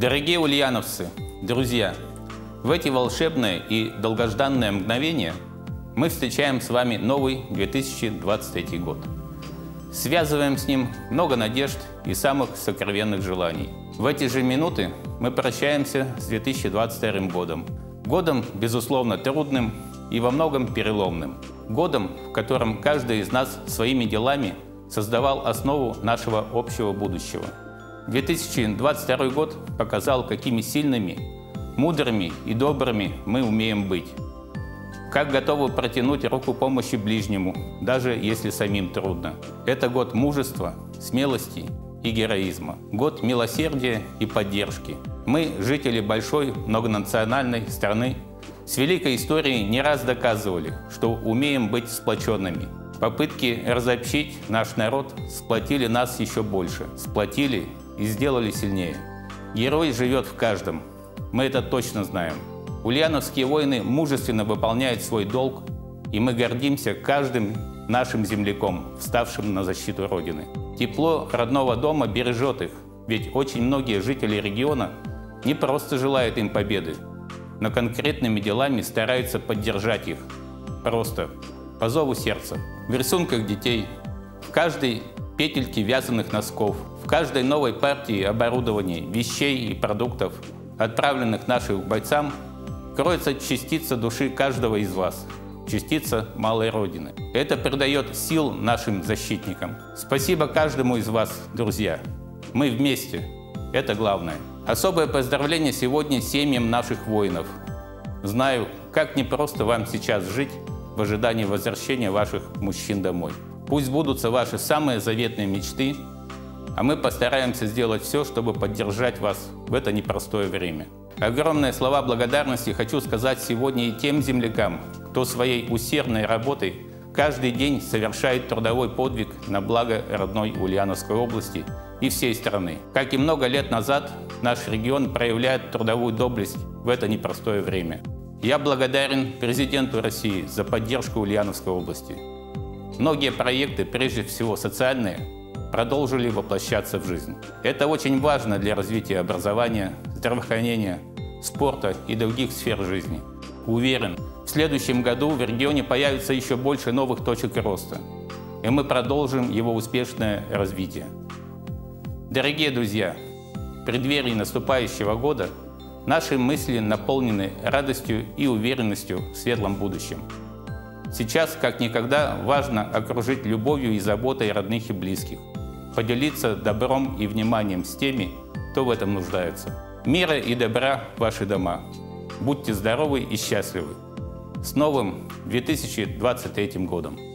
Дорогие ульяновцы, друзья, в эти волшебные и долгожданные мгновения мы встречаем с вами новый 2023 год. Связываем с ним много надежд и самых сокровенных желаний. В эти же минуты мы прощаемся с 2022 годом. Годом, безусловно, трудным и во многом переломным. Годом, в котором каждый из нас своими делами создавал основу нашего общего будущего. 2022 год показал, какими сильными, мудрыми и добрыми мы умеем быть. Как готовы протянуть руку помощи ближнему, даже если самим трудно. Это год мужества, смелости и героизма. Год милосердия и поддержки. Мы, жители большой многонациональной страны, с великой историей не раз доказывали, что умеем быть сплоченными. Попытки разобщить наш народ сплотили нас еще больше, сплотили и сделали сильнее. Герой живет в каждом. Мы это точно знаем. Ульяновские воины мужественно выполняют свой долг, и мы гордимся каждым нашим земляком, вставшим на защиту Родины. Тепло родного дома бережет их, ведь очень многие жители региона не просто желают им победы, но конкретными делами стараются поддержать их. Просто, по зову сердца. В рисунках детей, в каждой петельке вязаных носков, в каждой новой партии оборудования, вещей и продуктов, отправленных нашим бойцам, кроется частица души каждого из вас, частица малой Родины. Это придает сил нашим защитникам. Спасибо каждому из вас, друзья. Мы вместе. Это главное. Особое поздравление сегодня семьям наших воинов. Знаю, как непросто вам сейчас жить в ожидании возвращения ваших мужчин домой. Пусть сбудутся ваши самые заветные мечты, а мы постараемся сделать все, чтобы поддержать вас в это непростое время. Огромные слова благодарности хочу сказать сегодня и тем землякам, кто своей усердной работой каждый день совершает трудовой подвиг на благо родной Ульяновской области и всей страны. Как и много лет назад, наш регион проявляет трудовую доблесть в это непростое время. Я благодарен президенту России за поддержку Ульяновской области. Многие проекты, прежде всего социальные, продолжили воплощаться в жизнь. Это очень важно для развития образования, здравоохранения, спорта и других сфер жизни. Уверен, в следующем году в регионе появится еще больше новых точек роста, и мы продолжим его успешное развитие. Дорогие друзья, в преддверии наступающего года наши мысли наполнены радостью и уверенностью в светлом будущем. Сейчас, как никогда, важно окружить любовью и заботой родных и близких, поделиться добром и вниманием с теми, кто в этом нуждается. Мира и добра в ваши дома. Будьте здоровы и счастливы. С новым 2023 годом!